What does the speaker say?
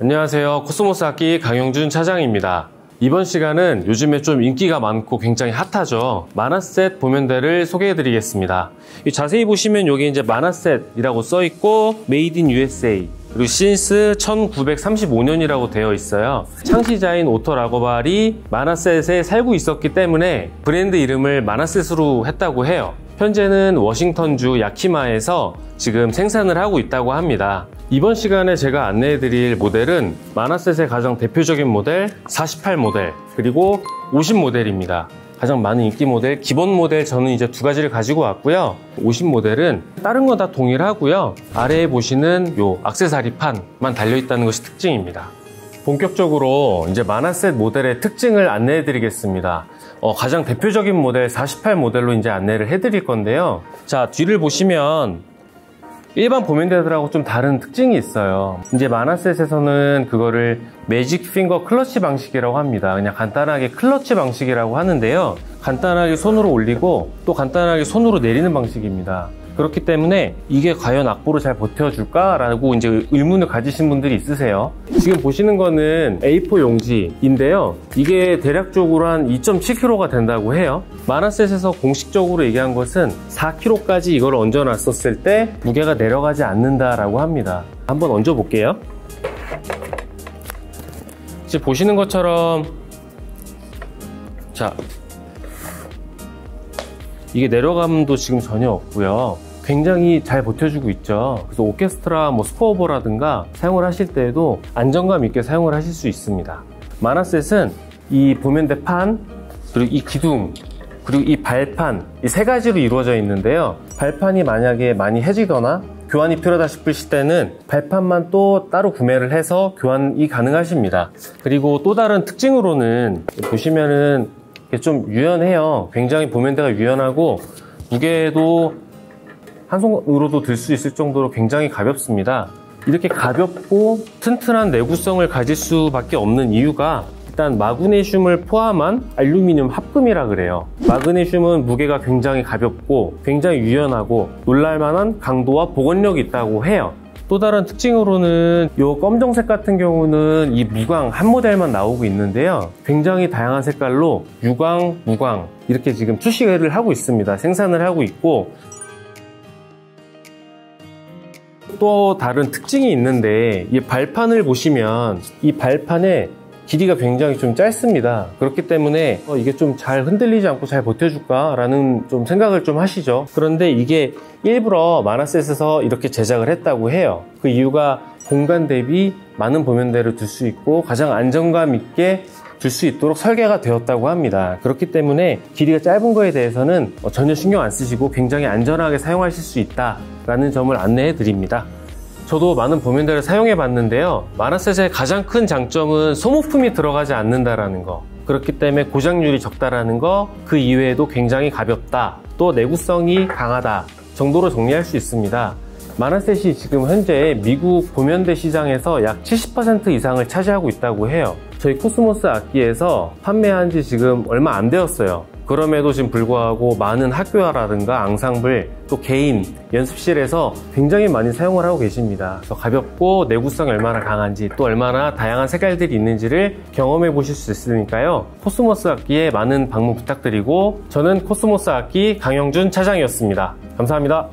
안녕하세요. 코스모스 악기 강영준 차장입니다. 이번 시간은 요즘에 좀 인기가 많고 굉장히 핫하죠. Manhasset 보면대를 소개해 드리겠습니다. 자세히 보시면 여기 이제 Manhasset이라고 써 있고 in USA 그리고 since 1935년이라고 되어 있어요. 창시자인 Otto Lagervall이 마나셋에 살고 있었기 때문에 브랜드 이름을 Manhasset으로 했다고 해요. 현재는 워싱턴주 야키마에서 지금 생산을 하고 있다고 합니다. 이번 시간에 제가 안내해 드릴 모델은 Manhasset의 가장 대표적인 모델 48 모델 그리고 50 모델입니다. 가장 많은 인기 모델 기본 모델 저는 이제 두 가지를 가지고 왔고요 50 모델은 다른 건 다 동일하고요 아래에 보시는 요 악세사리 판만 달려 있다는 것이 특징입니다 본격적으로 이제 마나셋 모델의 특징을 안내해 드리겠습니다 어, 가장 대표적인 모델 48 모델로 이제 안내를 해 드릴 건데요. 자 뒤를 보시면 일반 보면대들하고 좀 다른 특징이 있어요. 이제 마나셋에서는 그거를 매직 핑거 클러치 방식이라고 합니다. 그냥 간단하게 클러치 방식이라고 하는데요. 간단하게 손으로 올리고 또 간단하게 손으로 내리는 방식입니다 그렇기 때문에 이게 과연 악보를 잘 버텨줄까? 라고 이제 의문을 가지신 분들이 있으세요. 지금 보시는 거는 A4 용지인데요. 이게 대략적으로 한 2.7kg가 된다고 해요. 마나셋에서 공식적으로 얘기한 것은 4kg까지 이걸 얹어놨었을 때 무게가 내려가지 않는다라고 합니다. 한번 얹어 볼게요. 지금 보시는 것처럼 자 이게 내려감도 지금 전혀 없고요. 굉장히 잘 버텨주고 있죠. 그래서 오케스트라 뭐 스코어보라든가 사용을 하실 때에도 안정감 있게 사용을 하실 수 있습니다. 마나셋은 이 보면대 판 그리고 이 기둥 그리고 이 발판 이 세 가지로 이루어져 있는데요. 발판이 만약에 많이 해지거나 교환이 필요하다 싶으실 때는 발판만 또 따로 구매를 해서 교환이 가능하십니다. 그리고 또 다른 특징으로는 보시면은 좀 유연해요. 굉장히 보면대가 유연하고 무게도 한 손으로도 들 수 있을 정도로 굉장히 가볍습니다. 이렇게 가볍고 튼튼한 내구성을 가질 수밖에 없는 이유가 일단 마그네슘을 포함한 알루미늄 합금이라 그래요. 마그네슘은 무게가 굉장히 가볍고 굉장히 유연하고 놀랄만한 강도와 복원력이 있다고 해요. 또 다른 특징으로는 이 검정색 같은 경우는 이 무광 한 모델만 나오고 있는데요. 굉장히 다양한 색깔로 유광, 무광 이렇게 지금 출시를 하고 있습니다. 생산을 하고 있고 또 다른 특징이 있는데 이 발판을 보시면 이 발판의 길이가 굉장히 좀 짧습니다. 그렇기 때문에 어, 이게 좀 잘 흔들리지 않고 잘 버텨줄까 라는 좀 생각을 좀 하시죠. 그런데 이게 일부러 마나셋에서 이렇게 제작을 했다고 해요. 그 이유가 공간 대비 많은 보면대를 둘 수 있고 가장 안정감 있게 둘수 있도록 설계가 되었다고 합니다. 그렇기 때문에 길이가 짧은 거에 대해서는 어, 전혀 신경 안 쓰시고 굉장히 안전하게 사용하실 수 있다 라는 점을 안내해 드립니다. 저도 많은 보면대를 사용해 봤는데요. 마나셋의 가장 큰 장점은 소모품이 들어가지 않는다라는 거. 그렇기 때문에 고장률이 적다라는 거 그 이외에도 굉장히 가볍다. 또 내구성이 강하다 정도로 정리할 수 있습니다. Manhasset이 지금 현재 미국 보면대 시장에서 약 70% 이상을 차지하고 있다고 해요 저희 코스모스 악기에서 판매한 지 지금 얼마 안 되었어요 그럼에도 지금 불구하고 많은 학교라든가 앙상블 또 개인 연습실에서 굉장히 많이 사용을 하고 계십니다. 가볍고 내구성이 얼마나 강한지 또 얼마나 다양한 색깔들이 있는지를 경험해 보실 수 있으니까요. 코스모스 악기에 많은 방문 부탁드리고 저는 코스모스 악기 강영준 차장이었습니다. 감사합니다.